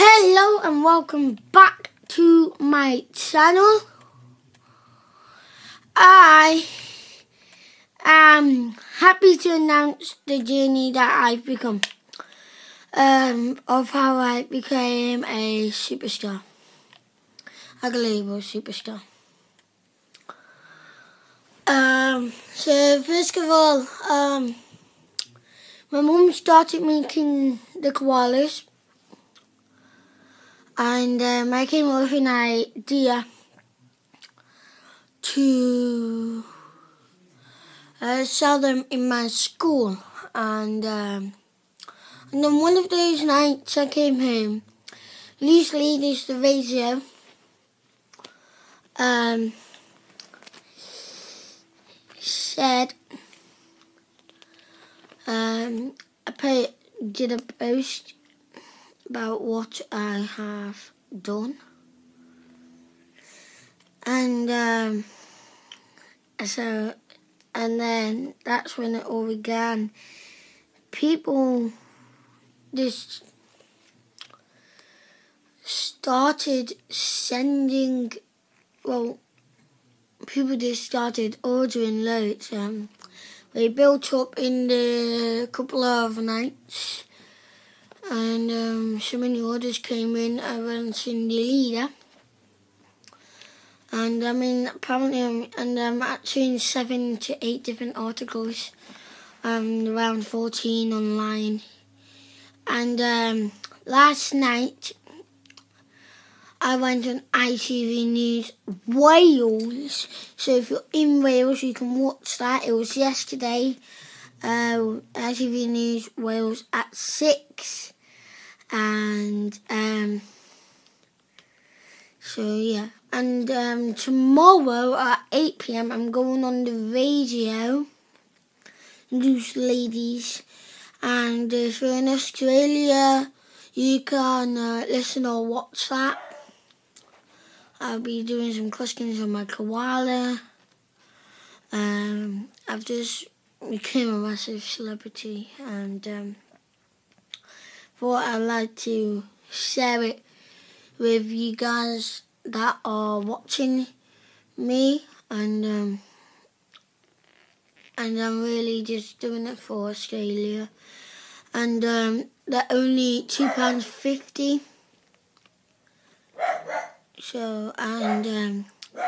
Hello and welcome back to my channel. I am happy to announce the journey that I've become. Um, of how I became a superstar. A global superstar. Um, so first of all, um, my mum started making the koalas and um, I came up with an idea to uh, sell them in my school. And um, and then one of those nights I came home. These ladies the radio um, said um, I put, did a post about what I have done. And um, so, and then that's when it all began. People just started sending, well, people just started ordering loads. Um, they built up in the couple of nights and um, so many orders came in. I went in the leader, and I mean apparently, I'm, and I'm actually in seven to eight different articles, um, around fourteen online, and um, last night I went on ITV News Wales. So if you're in Wales, you can watch that. It was yesterday. Uh, ITV News Wales at six and um, so yeah. And um, tomorrow at 8 pm, I'm going on the radio, News Ladies, and if you're in Australia, you can uh, listen or watch that. I'll be doing some questions on my koala. Um, I've just became a massive celebrity and. Um, thought I'd like to share it with you guys that are watching me and um, and I'm really just doing it for Australia. And um, they're only two pounds fifty. So and um,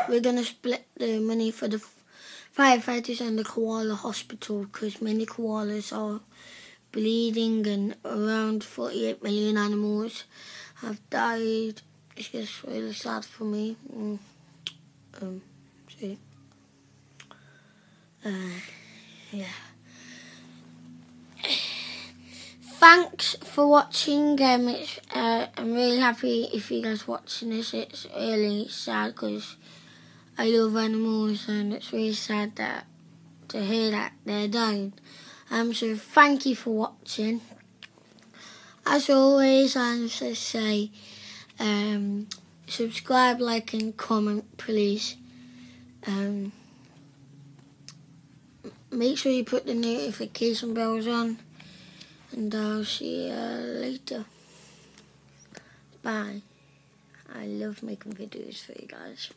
we're gonna split the money for the firefighters and the koala hospital because many koalas are bleeding and around 48 million animals have died. It's just really sad for me. Mm. Um, see. Uh, yeah. Thanks for watching. Um, it's, uh, I'm really happy if you guys watching this. It's really sad because I love animals and it's really sad that to hear that they're dying. Um, so thank you for watching. As always, I'm say, um, subscribe, like, and comment, please. Um, make sure you put the notification bells on, and I'll see you later. Bye. I love making videos for you guys.